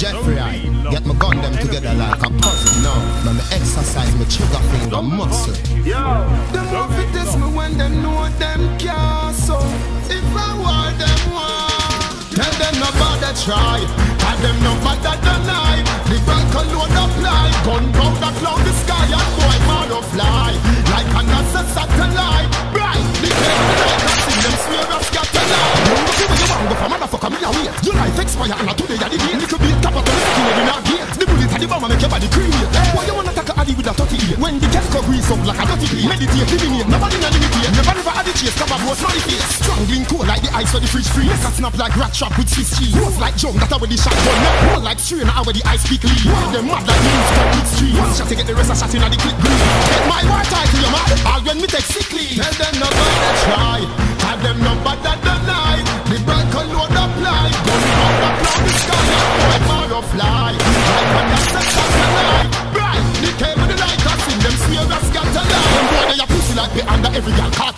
Jeffrey, I get my gun them together like a puzzle. Now, let me exercise my trigger finger muscle. Yo, the love it me when them know them care. So if I war them one, tell them no bother try, Have them no matter deny. The bank load up. Make your body create. Why you wanna take a addy with a 38? When the calico grease up like a dirty plate. Meditate, eliminate, nobody na limitate. Never never add the chase, cover boss, not the face. Strangling cold like the ice or the fridge free. Make a snap like rat trap with Swiss cheese. Rough like jump, that where the shotgun. Not roll like strain, that where the ice peak lead. One of them mad like news cut with street. One shot to get the rest of shot in the clip green. Take my war title, you mad. All when me take sick leave. Tell them no bother try.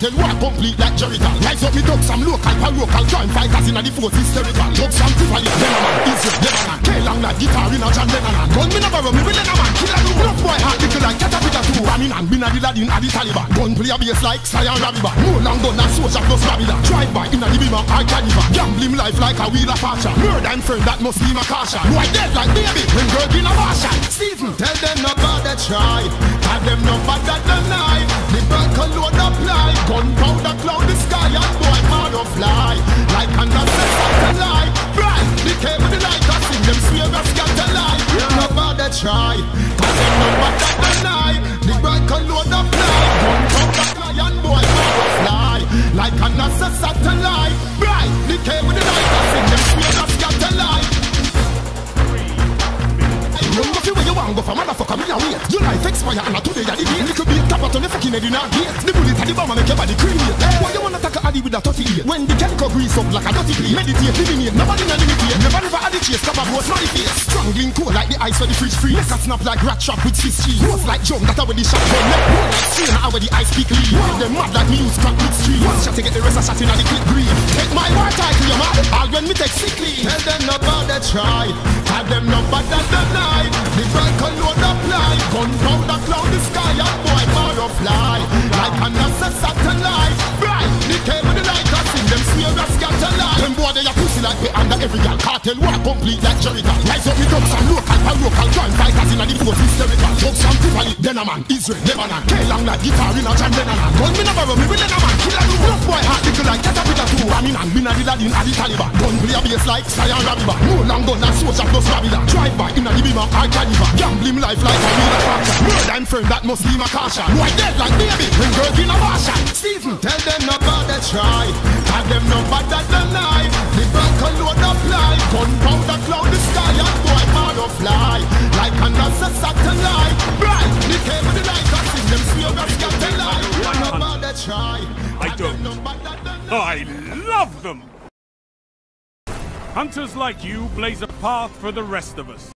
Cartel war complete like Jericho. Rise up me dog some local local. Crime fighters in the force hysterical. Dog some Tivoli, Lebanon, Israel, Lebanon. K-Long like guitar in a John Lennon. Gun me never run me with Lennon. Killer do. Rough boy hard little like caterpillar too. I mean and bin a the ladin a the Taliban. Gun play a bass like Sion Rabiba. More long gun and soldier plus Babylon. Drive by in a the beamer or caliber. Gambling life like a wheel of fortune. Murder and friend that must be my caution. Boy dead like baby when girl in a wash Stephen, tell them no bother try. Tell them no bother deny. The bank load apply. Try. Tell them no bother deny. The bank load apply. Gunpowder fly and boy man fly. Like a NASA satellite. Bright, the cable the light. I sing them swear a scatterlight. Run go where you want go for motherfucker me a wait Your life expire and today you the date Little bit tap out on the fucking head in a gate The bullet and the bomb make your body create Why you wanna take a addy with a 38 When the calico grease up like a dirty plate Meditate, eliminate, nobody na limitate Never never add the chase, cover both not the face. Strangling cold like the ice or the fridge free Make a snap like rat trap with Swiss cheese. Rough like jump, that where the shotgun Make roll like strain, that where the ice peak lead of them mad like me use crack with street. One shot to get the rest of shot in the clip green. Take my war title, you mad All when me take sick leave Tell them no bother try Tell them no bother deny The bank load apply Gunpowder cloud the sky and boy fly. Like a NASA every gal Cartel war complete like Jericho Rise up me dogs and local and local Crime fighters in the force hysterical Drugs from Tivoli, Denaman, Israel, Lebanon. K-Long like guitar in a John Lennon. Gun me never run me with Lennon Killer do Rough boy hard little like caterpillar too I and me na the ladin a the Taliban Gun play a bass like Sion Rabiba More long gun and soldier plus Babylon. Drive by in a the beamer or caliber Gambling life like a of fortune Murder and friend that must be my caution. Why dead like baby when girl in a wash Stephen, tell them no bother try. Tell them no deny. The bank load apply Gunpowder I love them! Hunters like you blaze a path for the rest of us.